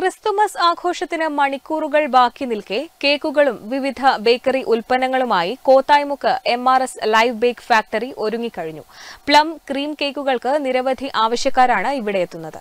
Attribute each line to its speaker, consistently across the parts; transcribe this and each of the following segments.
Speaker 1: Christmas ആഘോഷത്തിന് മണിക്കൂറുകൾ ബാക്കി നിൽക്കെ കേക്കുകളും വിവിധ bakery ഉൽപ്പന്നങ്ങളുമായി Kothaimukku M R S live bake factory ഒരുങ്ങിക്കഴിഞ്ഞു. പ്ലം ക്രീം കേക്കുകൾക്ക് നിരവധി ആവശ്യക്കാരാണ് ഇവിടെ എത്തുന്നത്.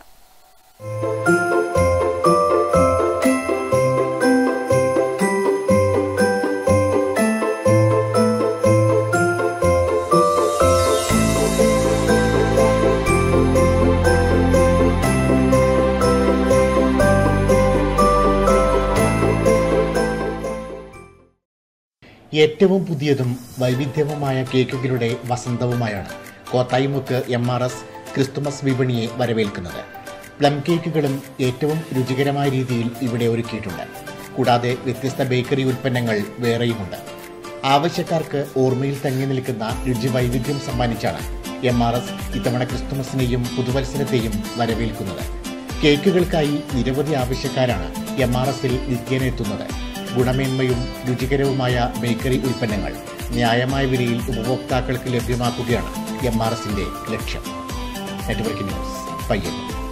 Speaker 2: ഏറ്റവും പുതിയതും വൈവിധ്യവുമായ കേക്കുകളുടെ വസന്തവുമായാണ് Kothayimukku M R S Christmas വിപണിയെ വരവേൽക്കുന്നത്. പ്ലം കേക്കുകളും ഏറ്റവും രുചികരമായ രീതിയിൽ ഇവിടെ ഒരുക്കിയിട്ടുണ്ട്. കൂടാതെ വ്യത്യസ്ത ബേക്കറി ഉൽപ്പന്നങ്ങൾ വേറെയുമുണ്ട്. ആവശ്യക്കാർക്ക് ഓർമ്മയിൽ തങ്ങി നിൽക്കുന്ന രുചി വൈവിധ്യം സമ്മാനിച്ചാണ് എം ആർ എസ് ഇത്തവണ ക്രിസ്തുമസിനെയും പുതുവത്സരത്തെയും വരവേൽക്കുന്നത്. കേക്കുകൾക്കായി നിരവധി ആവശ്യക്കാരാണ് എം ആർ എസിൽ നിത്യേന എത്തുന്നത്. ഗുണമേന്മയും രുചികരവുമായ ബേക്കറി ഉൽപ്പന്നങ്ങൾ ന്യായമായ വിലയിൽ ഉപഭോക്താക്കൾക്ക് ലഭ്യമാക്കുകയാണ് എം ആർ എസിന്റെ ലക്ഷ്യം. Network news Payyannur.